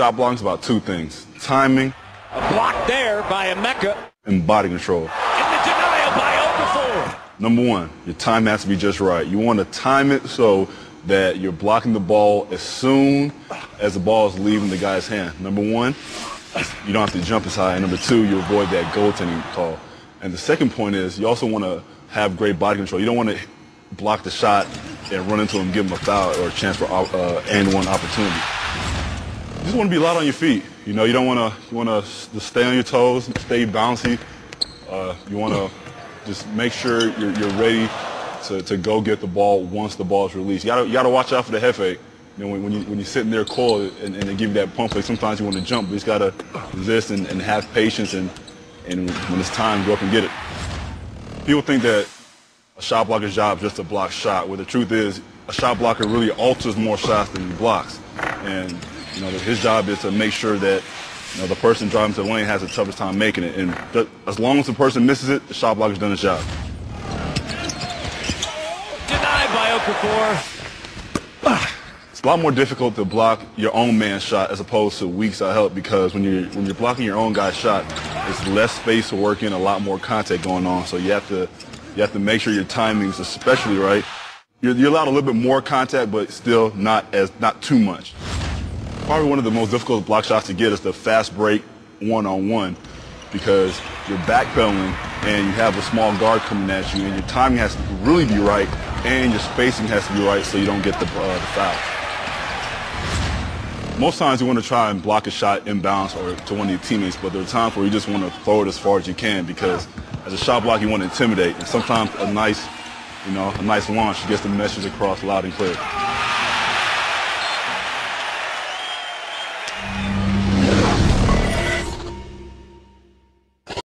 shot blocking is about two things: timing A block there by Emeka. and body control. And the denial by Okafor. Number one, your time has to be just right. You want to time it so that you're blocking the ball as soon as the ball is leaving the guy's hand. Number one, you don't have to jump as high. And number two, you avoid that goaltending call. And the second point is you also want to have great body control. You don't want to block the shot and run into him, give him a foul or a chance for uh, and one opportunity. You just want to be light on your feet. You know, you don't want to you want to stay on your toes, stay bouncy. Uh, you want to just make sure you're, you're ready to, to go get the ball once the ball is released. You got you to watch out for the head fake. You know, when, when, you, when you're sitting there cold and, and they give you that pump fake, sometimes you want to jump, but you just got to resist and, and have patience and, and when it's time, go up and get it. People think that a shot blocker's job is just to block shot, where the truth is a shot blocker really alters more shots than he blocks. And, you know, his job is to make sure that you know, the person driving to the lane has the toughest time making it. And th- as long as the person misses it, the shot blocker's done his job. Denied by Okafor. It's a lot more difficult to block your own man's shot as opposed to weak side help because when you're when you're blocking your own guy's shot, it's less space to work in, a lot more contact going on. So you have to you have to make sure your timing's especially right. You're, you're allowed a little bit more contact, but still not as not too much. Probably one of the most difficult block shots to get is the fast break one on one because you're backpedaling and you have a small guard coming at you and your timing has to really be right and your spacing has to be right so you don't get the, uh, the foul. Most times you want to try and block a shot inbounds or to one of your teammates, but there are times where you just want to throw it as far as you can because as a shot block you want to intimidate and sometimes a nice, you know, a nice launch gets the message across loud and clear. Thank you.